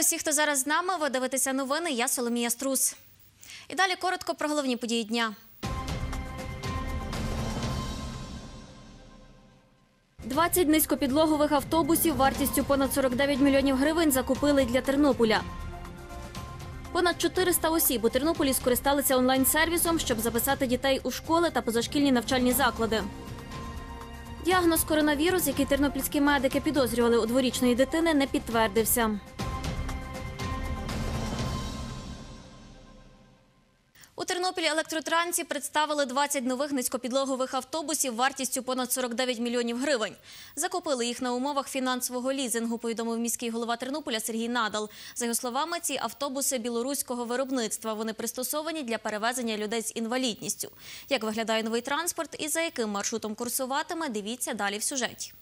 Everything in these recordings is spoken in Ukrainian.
Вітаю всіх, хто зараз з нами. Ви дивитеся новини. Я Соломія Струс. І далі коротко про головні події дня. 20 низькопідлогових автобусів вартістю понад 49 мільйонів гривень закупили для Тернополя. Понад 400 осіб у Тернополі скористалися онлайн-сервісом, щоб записати дітей у школи та позашкільні навчальні заклади. Діагноз коронавірус, який тернопільські медики підозрювали у дворічної дитини, не підтвердився. У Тернопілі електротрансі представили 20 нових низькопідлогових автобусів вартістю понад 49 мільйонів гривень. Закупили їх на умовах фінансового лізингу, повідомив міський голова Тернополя Сергій Надал. За його словами, ці автобуси білоруського виробництва. Вони пристосовані для перевезення людей з інвалідністю. Як виглядає новий транспорт і за яким маршрутом курсуватиме, дивіться далі в сюжеті.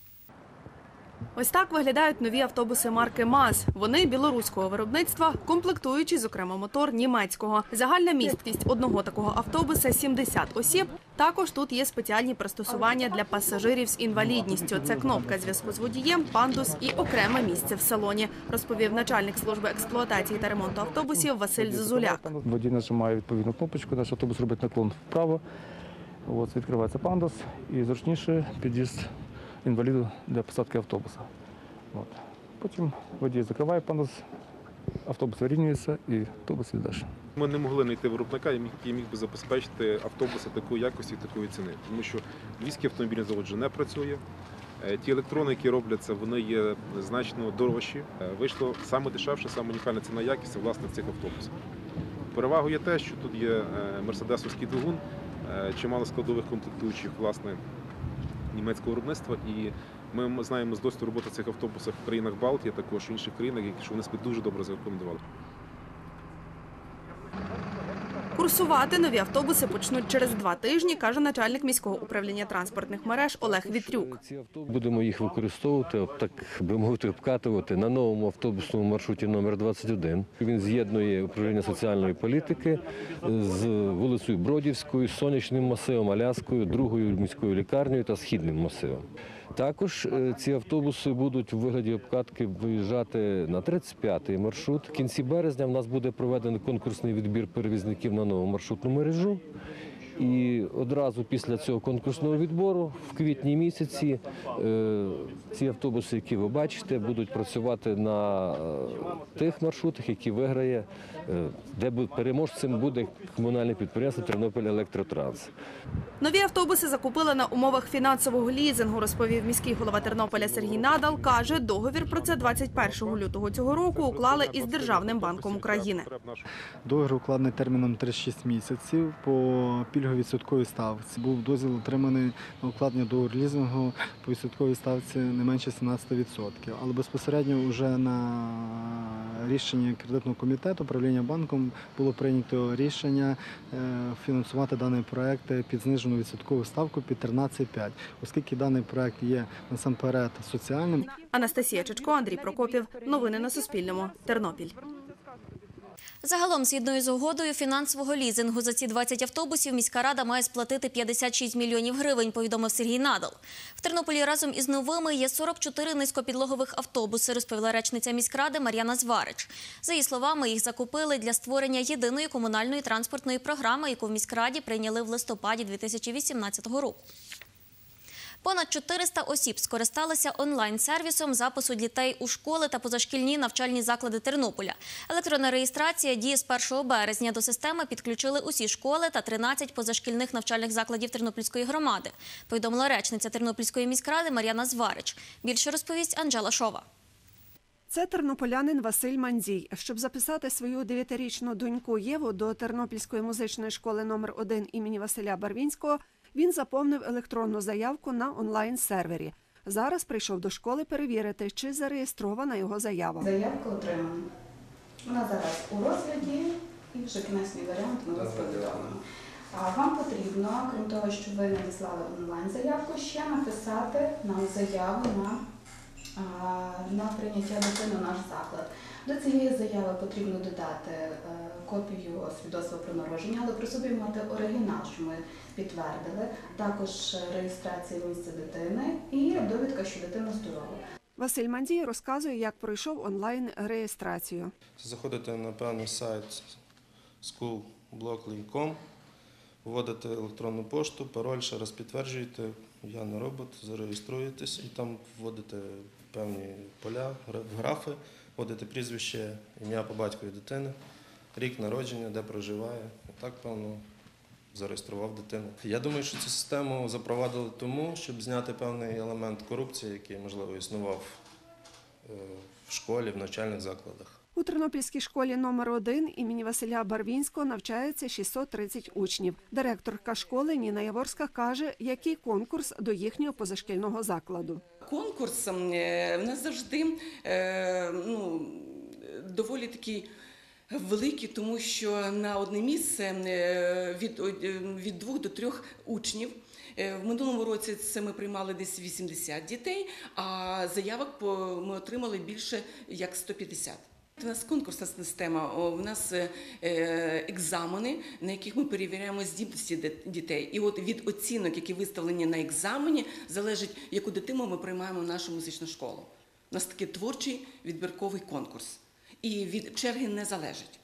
Ось так виглядають нові автобуси марки МАЗ. Вони білоруського виробництва, комплектуючи, зокрема, мотор німецького. Загальна місткість одного такого автобуса 70 осіб. Також тут є спеціальні пристосування для пасажирів з інвалідністю. Це кнопка зв'язку з водієм, пандус і окреме місце в салоні, розповів начальник служби експлуатації та ремонту автобусів Василь Зозуляк. Водій нажимає відповідну кнопочку, наш автобус робить наклон вправо. От, відкривається пандус і зручніше під'їзд інваліду для посадки автобуса. От. Потім водій закриває пандус, автобус вирівнюється і автобус йде далі. Ми не могли знайти виробника, який міг би забезпечити автобуси такої якості, такої ціни. Тому що Львівський автомобільний завод вже не працює. Е, Ті електрони, які робляться, вони є значно дорожчі. Е, Вийшло саме дешевше, саме унікальна ціна якість власне цих автобусів. Перевагою є те, що тут є мерседесовський двигун, е, чимало складових комплектуючих власне німецького виробництва. І ми знаємо з досвіду роботи цих автобусах в країнах Балтії, також в інших країнах, що вони себе дуже добре зарекомендували. Курсувати нові автобуси почнуть через два тижні, каже начальник міського управління транспортних мереж Олег Вітрюк. Будемо їх використовувати, так би мовити, обкатувати на новому автобусному маршруті номер 21. Він з'єднує управління соціальної політики з вулицею Бродівською, Сонячним масивом, Аляскою, другою міською лікарнею та східним масивом. Також е, ці автобуси будуть у вигляді обкатки виїжджати на 35-й маршрут. В кінці березня в нас буде проведений конкурсний відбір перевізників на нову маршрутну мережу. І одразу після цього конкурсного відбору, в квітні місяці, е, ці автобуси, які ви бачите, будуть працювати на е, тих маршрутах, які виграє, е, де переможцем буде комунальне підприємство Тернопіль Електротранс. Нові автобуси закупили на умовах фінансового лізингу, розповів міський голова Тернополя Сергій Надал. Каже, договір про це 21 лютого цього року уклали із Державним банком України. Договір укладений терміном 36 місяців по пільговій відсотковій ставці. Був дозвіл отриманий на укладення договору лізингу по відсотковій ставці не менше 17%. Але безпосередньо вже на рішення кредитного комітету управління банком було прийнято рішення е, фінансувати даний проект під знижену відсоткову ставку під 13,5, оскільки даний проект є насамперед соціальним. Анастасія Чечко, Андрій Прокопів. Новини на Суспільному. Тернопіль. Загалом, згідно із угодою фінансового лізингу за ці 20 автобусів, міська рада має сплатити 56 мільйонів гривень, повідомив Сергій Надал. В Тернополі разом із новими є 44 низькопідлогових автобуси, розповіла речниця міськради Мар'яна Зварич. За її словами, їх закупили для створення єдиної комунальної транспортної програми, яку в міськраді прийняли в листопаді 2018 року. Понад 400 осіб скористалися онлайн-сервісом запису дітей у школи та позашкільні навчальні заклади Тернополя. Електронна реєстрація діє з 1 березня. До системи підключили усі школи та 13 позашкільних навчальних закладів Тернопільської громади. Повідомила речниця Тернопільської міськради Мар'яна Зварич. Більше розповість Анжела Шова. Це тернополянин Василь Мандзій. Щоб записати свою дев'ятирічну доньку Єву до Тернопільської музичної школи номер 1 імені Василя Барвінського, він заповнив електронну заявку на онлайн-сервері. Зараз прийшов до школи перевірити, чи зареєстрована його заява. Заявка отримана. Вона зараз у розгляді і вже кінечний варіант ми розглядаємо. А вам потрібно, крім того, що ви надіслали онлайн-заявку, ще написати нам заяву на, на прийняття дитини в наш заклад. До цієї заяви потрібно додати е, копію свідоцтва про народження, але при собі мати оригінал, що ми підтвердили, також реєстрація місця дитини і довідка, що дитина здорова. Василь Мандій розказує, як пройшов онлайн реєстрацію. Заходите на певний сайт schoolblock.com, вводите електронну пошту, пароль, ще раз підтверджуєте, я не робот, зареєструєтесь і там вводите певні поля, графи, вводите прізвище, ім'я по батькові дитини, рік народження, де проживає. І так, певно, зареєстрував дитину. Я думаю, що цю систему запровадили тому, щоб зняти певний елемент корупції, який, можливо, існував е, в школі, в навчальних закладах. У Тернопільській школі номер 1 імені Василя Барвінського навчається 630 учнів. Директорка школи Ніна Яворська каже, який конкурс до їхнього позашкільного закладу. конкурс е, в нас завжди е, ну, доволі такий великий, тому що на одне місце е, від, е, від двох до трьох учнів. Е, В минулому році це ми приймали десь 80 дітей, а заявок ми отримали більше як 150. У нас конкурсна система, в нас екзамени, на яких ми перевіряємо здібності дітей. І от від оцінок, які виставлені на екзамені, залежить, яку дитину ми приймаємо в нашу музичну школу. У нас такий творчий відбірковий конкурс. І від черги не залежить.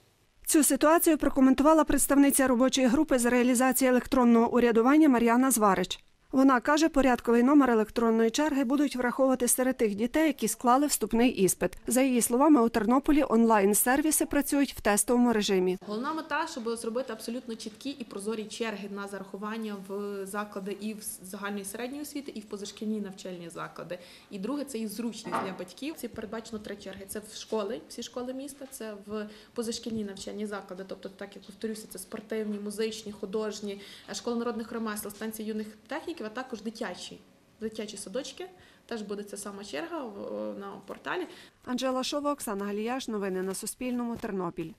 Цю ситуацію прокоментувала представниця робочої групи з реалізації електронного урядування Мар'яна Зварич. Вона каже, порядковий номер електронної черги будуть враховувати серед тих дітей, які склали вступний іспит. За її словами, у Тернополі онлайн-сервіси працюють в тестовому режимі. Головна мета, щоб зробити абсолютно чіткі і прозорі черги на зарахування в заклади і в загальної середньої освіти, і в позашкільні навчальні заклади. І друге це і зручність для батьків. Це передбачено три черги. Це в школи, всі школи міста, це в позашкільні навчальні заклади. Тобто, так як повторюся, це спортивні, музичні, художні, школа народних ремесел, станції юних техніків, а також дитячі. Дитячі садочки теж буде ця сама черга на порталі. Анжела Шова, Оксана Галіяш. Новини на Суспільному. Тернопіль.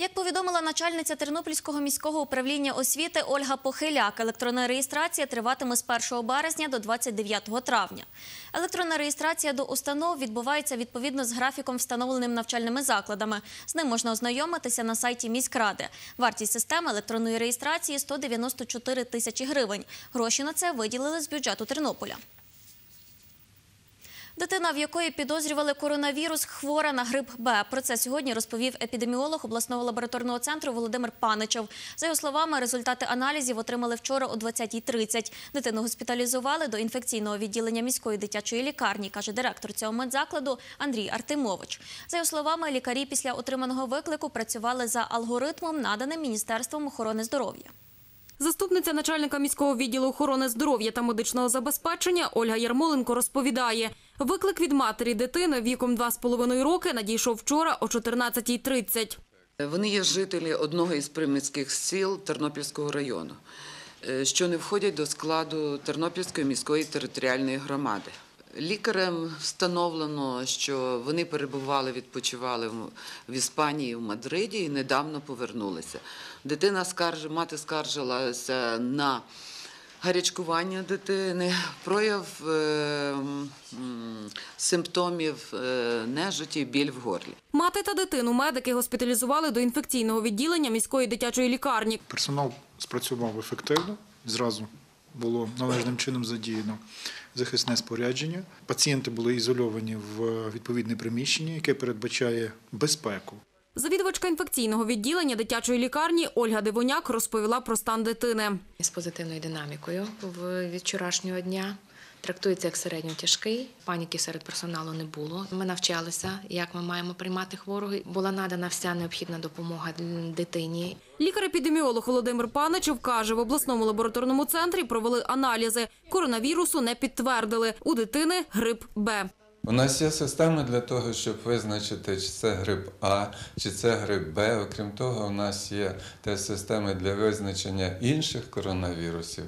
Як повідомила начальниця Тернопільського міського управління освіти Ольга Похиляк, електронна реєстрація триватиме з 1 березня до 29 травня. Електронна реєстрація до установ відбувається відповідно з графіком, встановленим навчальними закладами. З ним можна ознайомитися на сайті міськради. Вартість системи електронної реєстрації 194 тисячі гривень. Гроші на це виділили з бюджету Тернополя. Дитина, в якої підозрювали коронавірус, хвора на грип Б. Про це сьогодні розповів епідеміолог обласного лабораторного центру Володимир Паничев. За його словами, результати аналізів отримали вчора о 20.30. Дитину госпіталізували до інфекційного відділення міської дитячої лікарні, каже директор цього медзакладу Андрій Артемович. За його словами, лікарі після отриманого виклику працювали за алгоритмом, наданим Міністерством охорони здоров'я. Заступниця начальника міського відділу охорони здоров'я та медичного забезпечення Ольга Ярмоленко розповідає, виклик від матері дитини віком 2,5 роки надійшов вчора о 14.30. Вони є жителі одного із приміських сіл Тернопільського району, е, що не входять до складу Тернопільської міської територіальної громади. Лікарем встановлено, що вони перебували, відпочивали в- Іспанії, в Мадриді і недавно повернулися. Дитина скарж... мати скаржилася на гарячкування дитини, прояв е, симптомів е, нежиті, біль в горлі. Мати та дитину медики госпіталізували до інфекційного відділення міської дитячої лікарні. Персонал спрацював ефективно, зразу було належним чином задіяно захисне спорядження. Пацієнти були ізольовані в відповідне приміщення, яке передбачає безпеку. Завідувачка інфекційного відділення дитячої лікарні Ольга Дивоняк розповіла про стан дитини. з позитивною динамікою в- від вчорашнього дня. Трактується як середньо тяжкий. Паніки серед персоналу не було. Ми навчалися, як ми маємо приймати хворого. Була надана вся необхідна допомога дитині. Лікар-епідеміолог Володимир Паничев каже, в обласному лабораторному центрі провели аналізи. Коронавірусу не підтвердили. У дитини грип Б. У нас є система для того, щоб визначити, чи це грип А, чи це грип Б. Окрім того, у нас є теж системи для визначення інших коронавірусів,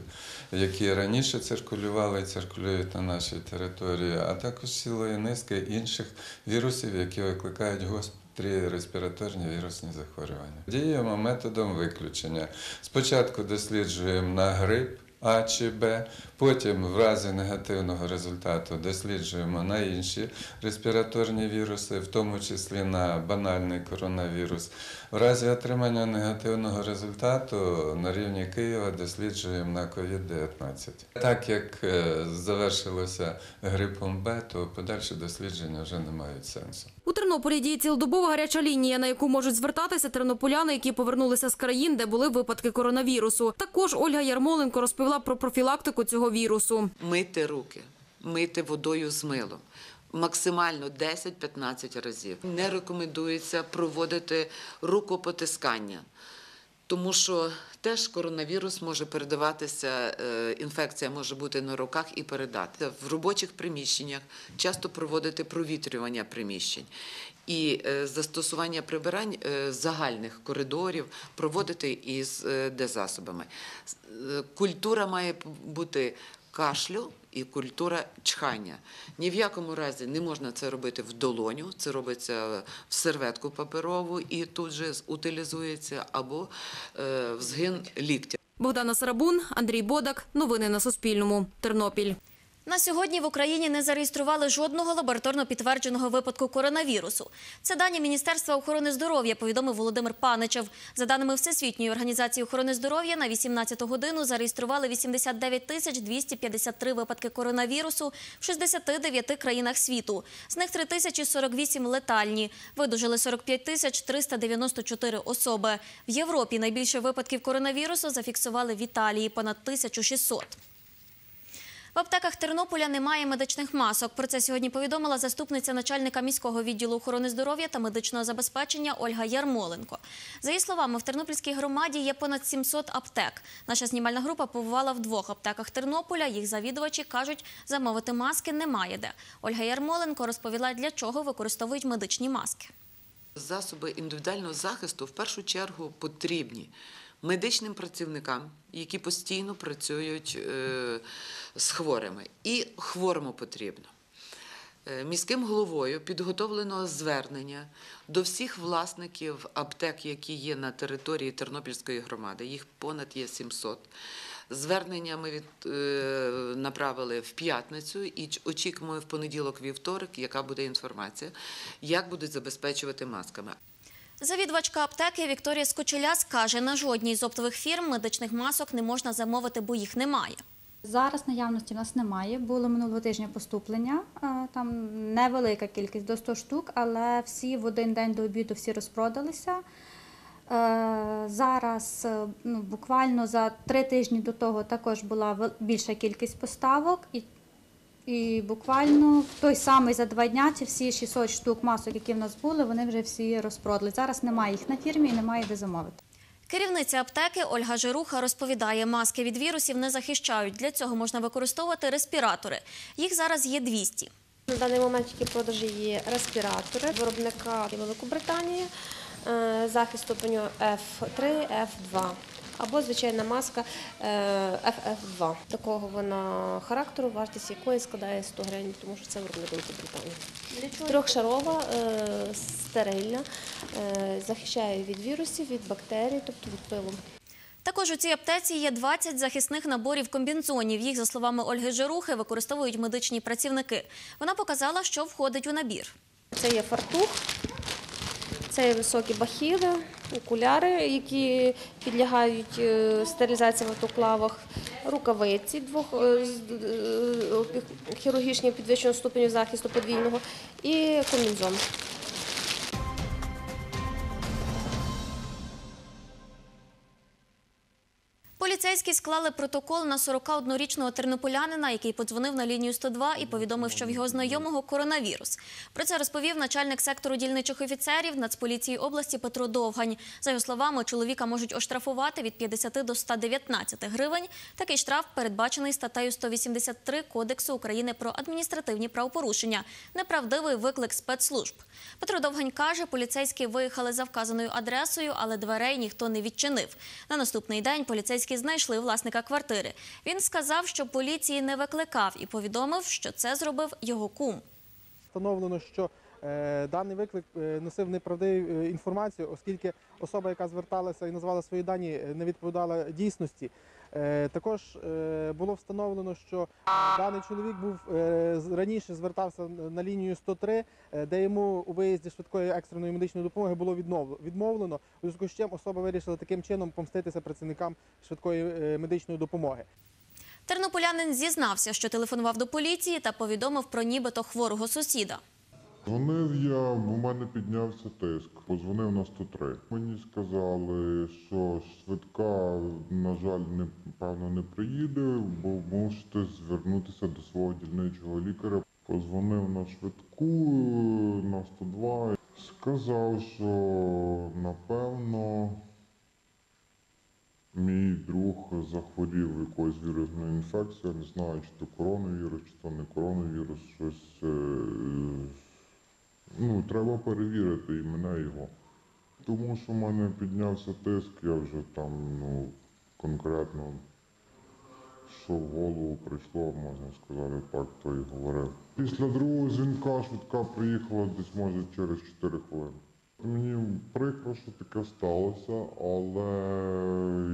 які раніше циркулювали і циркулюють на нашій території, а також цілої низки інших вірусів, які викликають гострі респіраторні вірусні захворювання. Діємо методом виключення. Спочатку досліджуємо на грип. А чи Б. Потім, в разі негативного результату, досліджуємо на інші респіраторні віруси, в тому числі на банальний коронавірус. В разі отримання негативного результату на рівні Києва досліджуємо на COVID-19. Так як е, завершилося грипом Б, то подальші дослідження вже не мають сенсу. У Тернополі діє цілодобова гаряча лінія, на яку можуть звертатися тернополяни, які повернулися з країн, де були випадки коронавірусу. Також Ольга Ярмоленко розповіла про профілактику цього вірусу. Мити руки, мити водою з милом. Максимально 10-15 разів. Не рекомендується проводити рукопотискання, тому що теж коронавірус може передаватися, е, інфекція може бути на руках і передати. В робочих приміщеннях часто проводити провітрювання приміщень і е, застосування прибирань е, загальних коридорів проводити із дезасобами. Культура має бути кашлю і культура чхання. Ні в якому разі не можна це робити в долоню, це робиться в серветку паперову і тут же утилізується або е, в згин ліктя. Богдана Сарабун, Андрій Бодак. Новини на Суспільному. Тернопіль. На сьогодні в Україні не зареєстрували жодного лабораторно підтвердженого випадку коронавірусу. Це дані Міністерства охорони здоров'я, повідомив Володимир Паничев. За даними Всесвітньої організації охорони здоров'я, на 18 годину зареєстрували 89 тисяч 253 випадки коронавірусу в 69 країнах світу. З них 3 тисячі 48 летальні. Видужили 45 тисяч 394 особи. В Європі найбільше випадків коронавірусу зафіксували в Італії – понад 1600. В аптеках Тернополя немає медичних масок. Про це сьогодні повідомила заступниця начальника міського відділу охорони здоров'я та медичного забезпечення Ольга Ярмоленко. За її словами, в Тернопільській громаді є понад 700 аптек. Наша знімальна група побувала в двох аптеках Тернополя. Їх завідувачі кажуть, замовити маски немає де. Ольга Ярмоленко розповіла, для чого використовують медичні маски. Засоби індивідуального захисту в першу чергу потрібні медичним працівникам, які постійно працюють е, з хворими, і хворому потрібно. Е, Міським головою підготовлено звернення до всіх власників аптек, які є на території Тернопільської громади. Їх понад є 700. Звернення ми від, е, направили в п'ятницю і очікуємо в понеділок-вівторок, яка буде інформація, як будуть забезпечувати масками. Завідувачка аптеки Вікторія Скочеляс каже, на жодній з оптових фірм медичних масок не можна замовити, бо їх немає. Зараз наявності нас немає. Було минулого тижня поступлення. е, Там невелика кількість до 100 штук, але всі в один день до обіду всі розпродалися. Е, Зараз е, ну, буквально за три тижні до того також була більша кількість поставок. І, і буквально в той самий за два дня ці всі 600 штук масок, які в нас були, вони вже всі розпродали. Зараз немає їх на фірмі і немає де замовити. Керівниця аптеки Ольга Жируха розповідає, маски від вірусів не захищають. Для цього можна використовувати респіратори. Їх зараз є 200. На даний момент тільки продажі є респіратори виробника Великобританії, е, захист ступеню F3, F2 або звичайна маска е, FF2. Такого вона характеру, вартість якої складає 100 гривень, тому що це виробник Великобританії. Трьохшарова, е, стерильна, е, захищає від вірусів, від бактерій, тобто від пилу. Також у цій аптеці є 20 захисних наборів комбінзонів. Їх, за словами Ольги Жирухи, використовують медичні працівники. Вона показала, що входить у набір. Це є фартух, це високі бахіли, окуляри, які підлягають е, стерилізації в автоклавах, рукавиці двох е, е, хірургічні підвищеного ступеню захисту подвійного і комбінзон. Поліцейські склали протокол на 41-річного тернополянина, який подзвонив на лінію 102 і повідомив, що в його знайомого коронавірус. Про це розповів начальник сектору дільничих офіцерів Нацполіції області Петро Довгань. За його словами, чоловіка можуть оштрафувати від 50 до 119 гривень. Такий штраф передбачений статтею 183 Кодексу України про адміністративні правопорушення. Неправдивий виклик спецслужб. Петро Довгань каже, поліцейські виїхали за вказаною адресою, але дверей ніхто не відчинив. На наступний день поліцейські знайшли власника квартири. Він сказав, що поліції не викликав і повідомив, що це зробив його кум. Встановлено, що е, даний виклик е, носив неправдиву е, інформацію, оскільки особа, яка зверталася і назвала свої дані, не відповідала дійсності. Е, Також е, було встановлено, що е, даний чоловік був раніше звертався на лінію 103, е, де йому у виїзді швидкої екстреної медичної допомоги було відмов- відмовлено. У зв'язку з чим особа вирішила таким чином помститися працівникам швидкої медичної допомоги. Тернополянин зізнався, що телефонував до поліції та повідомив про нібито хворого сусіда. Дзвонив я, у мене піднявся тиск. Позвонив на 103. Мені сказали, що швидка, на жаль, не, певно, не приїде, бо мусите звернутися до свого дільничого лікаря. Позвонив на швидку е, на 102. Сказав, що напевно мій друг захворів якоюсь вірусною інфекцією. Не знаю, чи то коронавірус, чи то не коронавірус, щось. Ну, треба перевірити і мене його. Тому що в мене піднявся тиск, я вже там, ну, конкретно, що в голову прийшло, можна сказати, так, то і говорив. Після другого дзвінка швидка приїхала десь, може, через 4 хвилини. Мені прикро, що таке сталося, але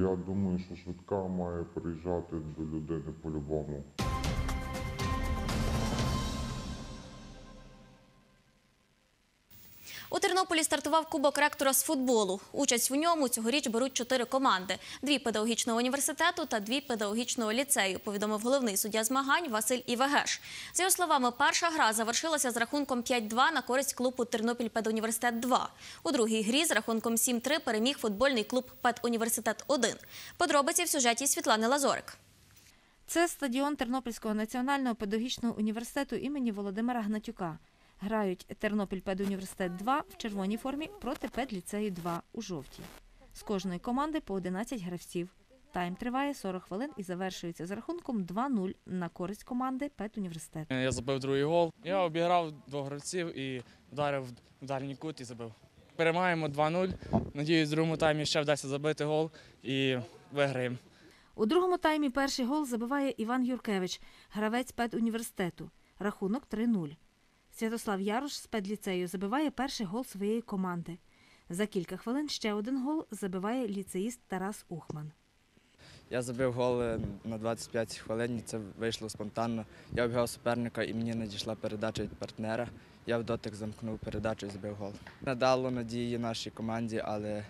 я думаю, що швидка має приїжджати до людини по-любому. Тернополі стартував Кубок ректора з футболу. Участь в ньому цьогоріч беруть чотири команди: дві педагогічного університету та дві педагогічного ліцею. Повідомив головний суддя змагань Василь Івегеш. За його словами, перша гра завершилася з рахунком 5-2 на користь клубу Тернопіль педуніверситет 2 У другій грі з рахунком 7-3 переміг футбольний клуб Педуніверситет 1 Подробиці в сюжеті Світлани Лазорик. Це стадіон Тернопільського національного педагогічного університету імені Володимира Гнатюка. Грають Тернопіль педуніверситет 2 в червоній формі проти педліцею 2 у жовтій. З кожної команди по 11 гравців. Тайм триває 40 хвилин і завершується з рахунком 2-0 на користь команди педуніверситет. Я забив другий гол. Я обіграв двох гравців і вдарив в дальній кут і забив. Перемагаємо 2-0. Надіюсь, в другому таймі ще вдасться забити гол і виграємо. У другому таймі перший гол забиває Іван Юркевич, гравець педуніверситету. Рахунок 3-0. Святослав Ярош з педліцею забиває перший гол своєї команди. За кілька хвилин ще один гол забиває ліцеїст Тарас Ухман. Я забив гол е, на 25 хвилин, це вийшло спонтанно. Я обігав суперника і мені надійшла передача від партнера. Я в дотик замкнув передачу і забив гол. Не дало надії нашій команді, але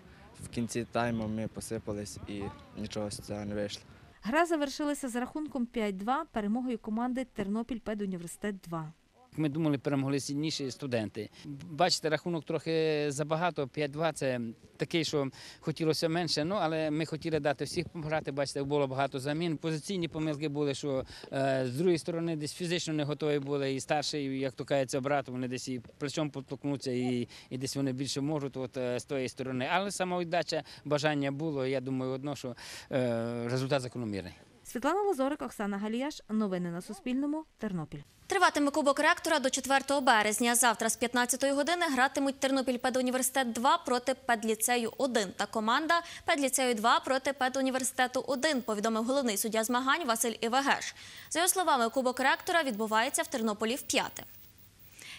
в кінці тайму ми посипались і нічого з цього не вийшло. Гра завершилася з рахунком 5-2 перемогою команди Тернопіль педуніверситет 2. Ми думали, перемогли сильніші студенти. Бачите, рахунок трохи забагато. 5-2 це такий, що хотілося менше. Ну але ми хотіли дати всіх пограти. Бачите, було багато замін. Позиційні помилки були, що е, з другої сторони десь фізично не готові були. І старший, як то кажеться, брат, вони десь і плечом потолкнуться, і, і десь вони більше можуть от, е, з тої сторони. Але самовіддача, бажання було. Я думаю, одно, що е, результат закономірний. Світлана Лазорик, Оксана Галіяш. Новини на Суспільному. Тернопіль. Триватиме Кубок ректора до 4 березня. Завтра з 15 години гратимуть Тернопіль педуніверситет 2 проти педліцею 1 та команда педліцею 2 проти педуніверситету 1, повідомив головний суддя змагань Василь Івегеш. За його словами, Кубок ректора відбувається в Тернополі вп'яте.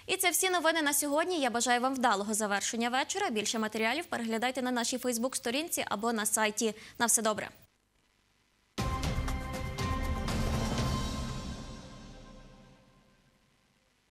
І це всі новини на сьогодні. Я бажаю вам вдалого завершення вечора. Більше матеріалів переглядайте на нашій Фейсбук-сторінці або на сайті. На все добре.